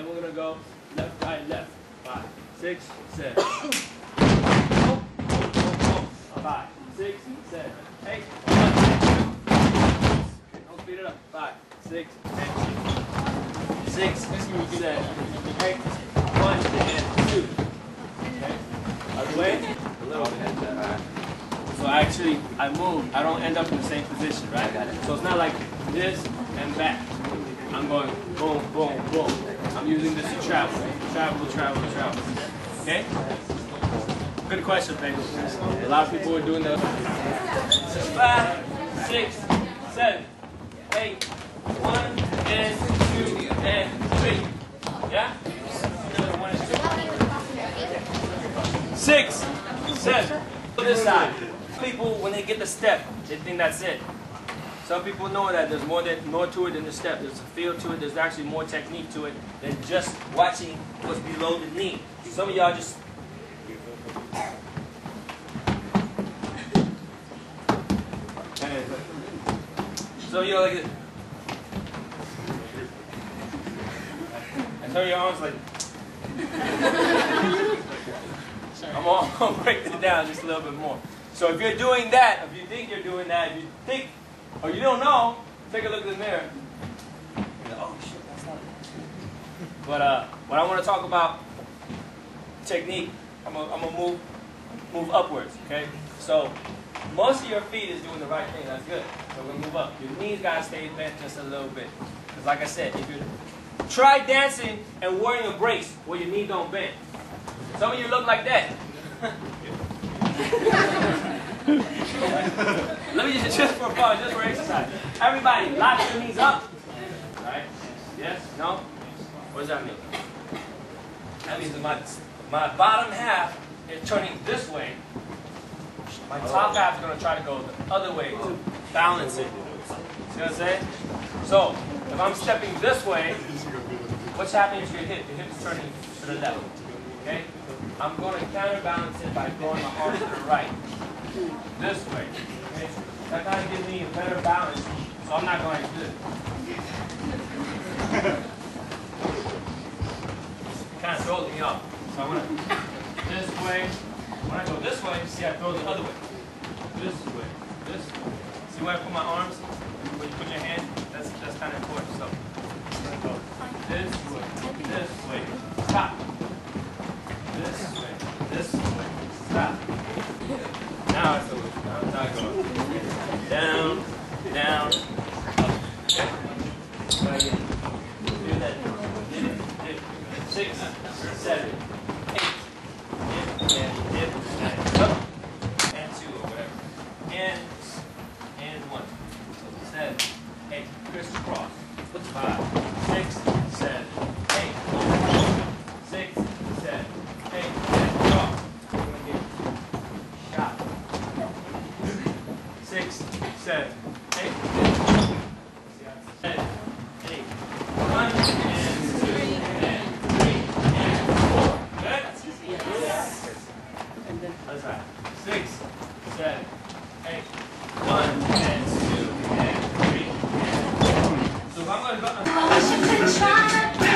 Then we're gonna go left, right, left. Five, six, seven. Oh, oh, oh. Five, six, seven, eight. One, two. Don't speed it up. Five, six, eight. Six, seven, eight. One and two. Okay. Other way. A little bit. So actually, I move. I don't end up in the same position, right? So it's not like this and back. I'm going boom, boom, boom. I'm using this to travel, travel, travel, travel. Okay? Good question, baby. A lot of people are doing the five, six, seven, eight, one, and two, and three. Yeah? Six, seven. This side. People, when they get the step, they think that's it. Some people know that there's more than more to it than the step. There's a feel to it. There's actually more technique to it than just watching what's below the knee. Some of y'all just so you know like and so your arms like I'm gonna break it down just a little bit more. So if you're doing that, if you think you're doing that, if you think or you don't know, take a look in the mirror. oh shit, that's not But uh, when I want to talk about technique, I'm gonna, I'm gonna move move upwards, okay? So most of your feet is doing the right thing, that's good. So we're gonna move up. Your knees gotta stay bent just a little bit. Because like I said, if you try dancing and wearing a brace where your knee don't bend. Some of you look like that. Let me just, just for fun, just for exercise. Everybody, lock your knees up. Right? Yes? No? What does that mean? That means that my, my bottom half is turning this way. My top half is going to try to go the other way to balance it. See what I'm saying? So, if I'm stepping this way, what's happening to your hip? Your hip is turning to the left. Okay? I'm going to counterbalance it by going my arm to the right. This way. Okay? That kind of gives me a better balance, so I'm not going to do it. kind of throws me off. So I want to this way. When I go this way, see I throw the other way. This way. This way. See where I put my arms? When you put your hand, that's that's kind of important. So I'm going to go this way, this way, stop. This way, this way, stop. Now it's over. Now, now I go down, up. Try again. Do that. Six, seven, eight. Dip, and dip, and up. And two or whatever. And, and one. Seven, eight. Crisscross. Five, six, seven, eight. Six, seven, eight. And. Six. Seven, eight. One, and two, and three, and four. Good? Other side. Six, seven, eight. One, and two, and three, and four. So if I'm going to go... Washington, China,